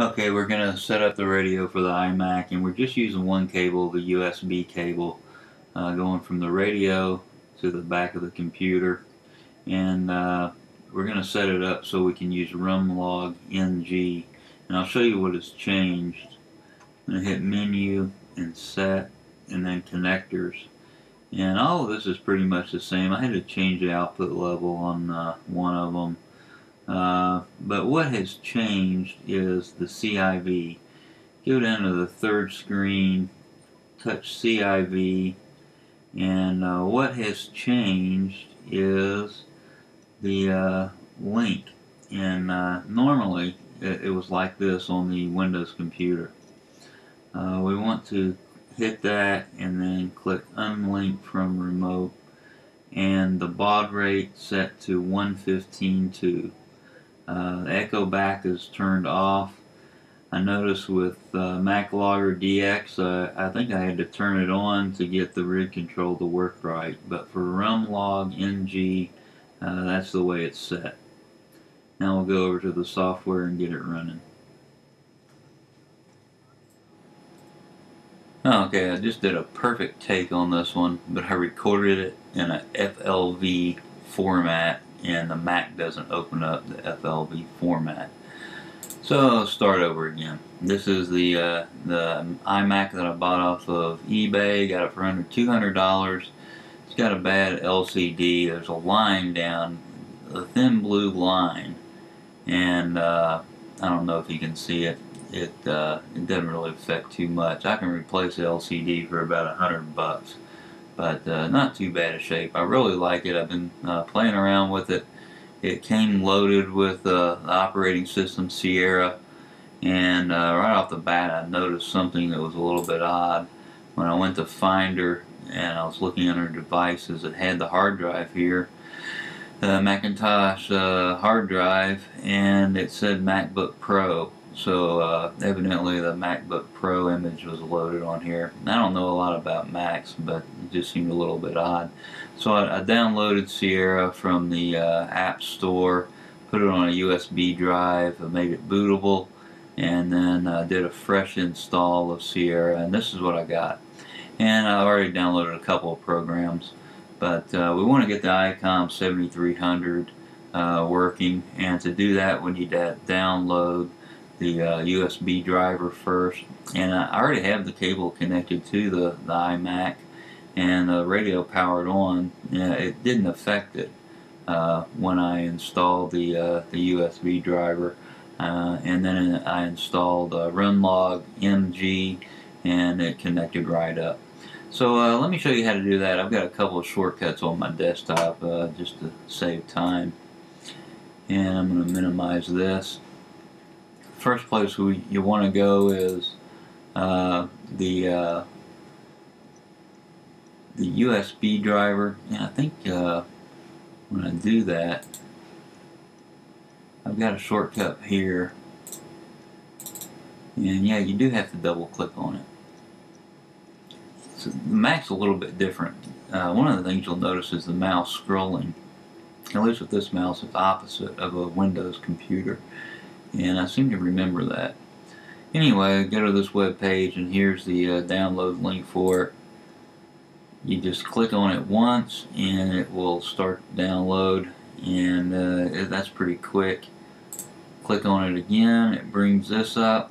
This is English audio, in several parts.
Okay, we're going to set up the radio for the iMac and we're just using one cable, the USB cable, uh, going from the radio to the back of the computer. And uh, we're going to set it up so we can use RUMLog NG. And I'll show you what has changed. I'm going to hit menu and set and then connectors. And all of this is pretty much the same. I had to change the output level on uh, one of them. Uh, but what has changed is the CIV. Go down to the third screen, touch CIV, and uh, what has changed is the uh, link. And uh, normally it, it, was like this on the Windows computer. Uh, we want to hit that and then click unlink from remote and the baud rate set to 115.2. Uh, the echo back is turned off. I noticed with uh, MacLogger DX, uh, I think I had to turn it on to get the rig control to work right. But for RUMLog NG, uh, that's the way it's set. Now we'll go over to the software and get it running. Oh, okay, I just did a perfect take on this one, but I recorded it in a FLV format and the Mac doesn't open up the FLV format. So I'll start over again. This is the uh, the iMac that I bought off of eBay. Got it for under $200. It's got a bad LCD. There's a line down, a thin blue line, and uh, I don't know if you can see it. It uh, it doesn't really affect too much. I can replace the LCD for about a hundred bucks but uh, not too bad a shape. I really like it. I've been uh, playing around with it. It came loaded with uh, the operating system Sierra, and uh, right off the bat I noticed something that was a little bit odd. When I went to Finder and I was looking under devices, it had the hard drive here, the Macintosh uh, hard drive, and it said MacBook Pro. So uh, evidently the MacBook Pro image was loaded on here. I don't know a lot about Macs, but it just seemed a little bit odd. So I, I downloaded Sierra from the uh, App Store, put it on a USB drive, made it bootable, and then uh, did a fresh install of Sierra, and this is what I got. And I already downloaded a couple of programs, but uh, we want to get the ICOM 7300 uh, working, and to do that we need to download the uh, USB driver first. And I already have the cable connected to the, the iMac and the radio powered on. Yeah, it didn't affect it uh, when I installed the, uh, the USB driver. Uh, and then I installed uh, RUMLog NG and it connected right up. So uh, let me show you how to do that. I've got a couple of shortcuts on my desktop just to save time. And I'm going to minimize this first place we, you want to go is uh, the uh, the USB driver and I think uh, when I do that I've got a shortcut here. And yeah you do have to double click on it. So the Mac's a little bit different. Uh, one of the things you'll notice is the mouse scrolling. At least with this mouse it's opposite of a Windows computer and I seem to remember that. Anyway, go to this web page and here's the uh, download link for it. You just click on it once and it will start to download and uh, that's pretty quick. Click on it again, it brings this up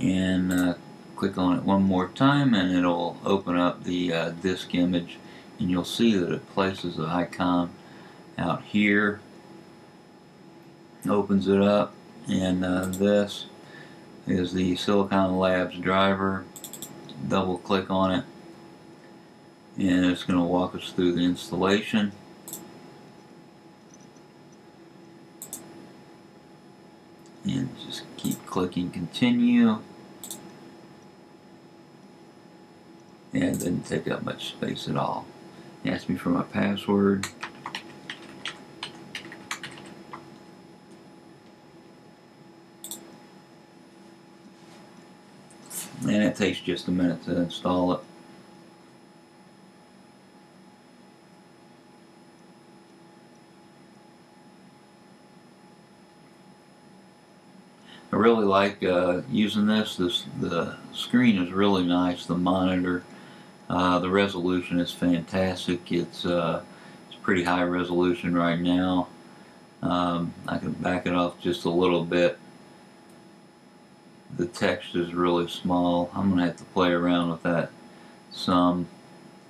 and uh, click on it one more time and it'll open up the uh, disk image and you'll see that it places the icon out here opens it up and uh, this is the Silicon Labs driver. Double click on it and it's going to walk us through the installation. And just keep clicking continue. And it didn't take up much space at all. It asked me for my password and it takes just a minute to install it. I really like uh, using this. This the screen is really nice. The monitor, uh, the resolution is fantastic. It's uh, it's pretty high resolution right now. Um, I can back it off just a little bit. The text is really small. I'm gonna have to play around with that some.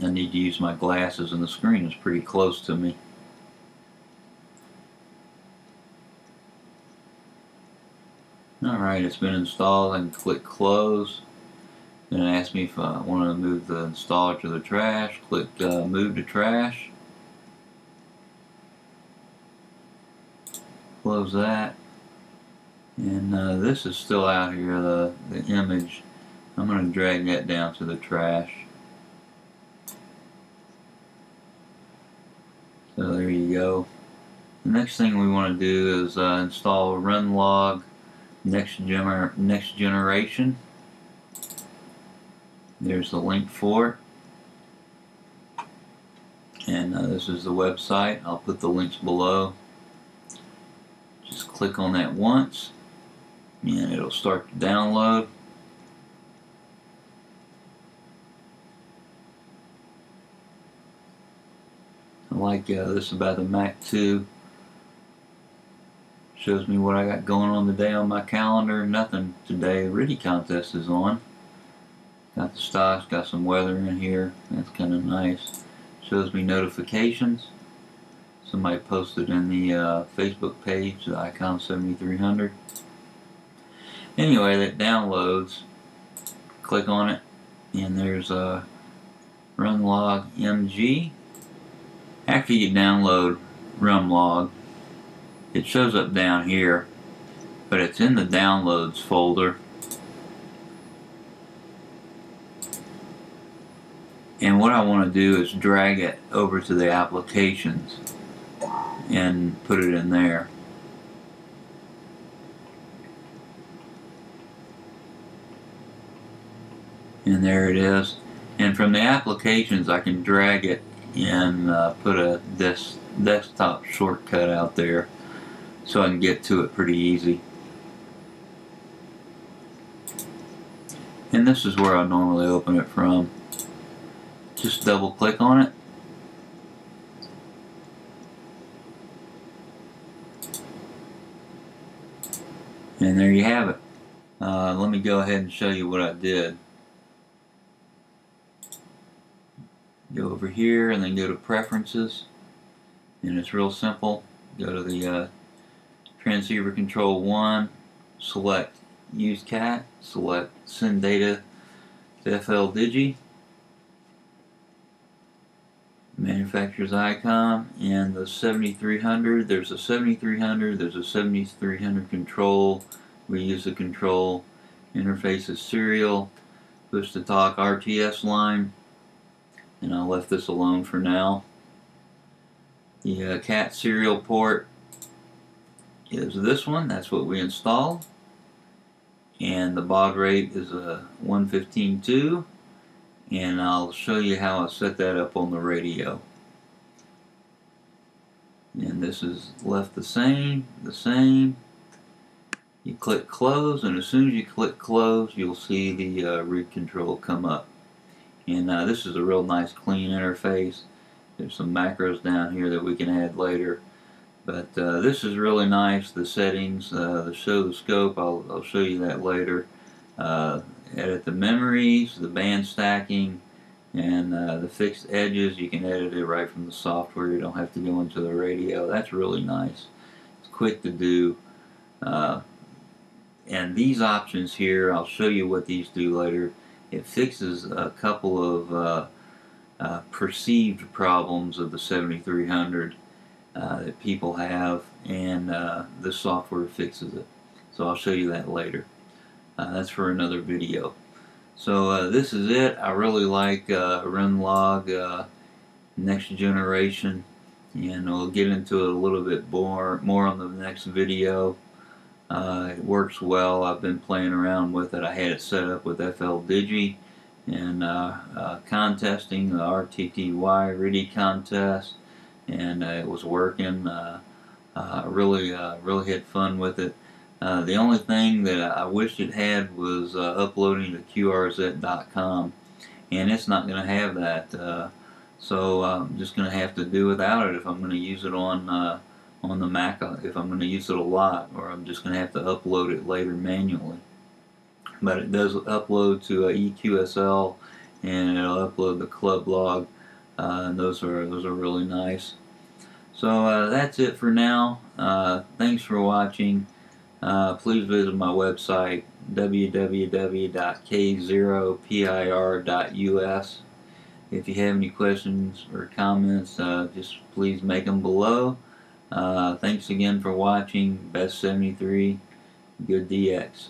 I need to use my glasses, and the screen is pretty close to me. Alright, it's been installed. I can click close. Then it asks me if I want to move the installer to the trash. Click uh, move to trash. Close that. And uh, this is still out here, the, the image. I'm going to drag that down to the trash. So there you go. The next thing we want to do is uh, install RUMLog next gener next generation there's the link for it and uh, this is the website I'll put the links below just click on that once and it'll start to download I like uh, this about the Mac 2 Shows me what I got going on today on my calendar. Nothing today. RTTY contest is on. Got the stocks, got some weather in here. That's kind of nice. Shows me notifications. Somebody posted in the uh, Facebook page, the Icom 7300. Anyway, that downloads. Click on it, and there's a RUMLog NG. After you download RUMLog, it shows up down here but it's in the downloads folder and what I want to do is drag it over to the applications and put it in there and there it is and from the applications I can drag it and uh, put a des desktop shortcut out there so I can get to it pretty easy. And this is where I normally open it from. Just double click on it. And there you have it. Uh, let me go ahead and show you what I did. Go over here and then go to preferences. And it's real simple. Go to the uh, transceiver control 1, select use cat, select send data to FL Digi, manufacturer's Icom, and the 7300, there's a 7300, there's a 7300 control, we use the control, interface is serial, push to talk RTS line, and I left this alone for now. The uh, cat serial port is this one. That's what we installed. And the baud rate is a 115.2. And I'll show you how I set that up on the radio. And this is left the same, the same. You click close, and as soon as you click close, you'll see the uh, read control come up. And uh, this is a real nice clean interface. There's some macros down here that we can add later. But uh, this is really nice, the settings, uh, the show the scope, I'll, I'll show you that later. Uh, edit the memories, the band stacking, and uh, the fixed edges, you can edit it right from the software, you don't have to go into the radio. That's really nice. It's quick to do. Uh, and these options here, I'll show you what these do later. It fixes a couple of uh, perceived problems of the 7300 uh, that people have and uh, the software fixes it. So I'll show you that later. Uh, that's for another video. So uh, this is it. I really like uh, RUMLog uh, Next Generation and we'll get into it a little bit more, more on the next video. It works well. I've been playing around with it. I had it set up with FL Digi and contesting the RTTY RTTY contest and uh, it was working. Uh, uh, really, really had fun with it. Uh, the only thing that I wished it had was uh, uploading to QRZ.com, and it's not going to have that. Uh, so I'm just going to have to do without it if I'm going to use it on uh, on the Mac. uh, If I'm going to use it a lot, or I'm just going to have to upload it later manually. But it does upload to uh, EQSL, and it'll upload the club log, uh, and those are those are really nice. So uh, that's it for now. Uh, thanks for watching. Uh, please visit my website www.k0pir.us. If you have any questions or comments, uh, just please make them below. Uh, thanks again for watching. Best 73. Good DX.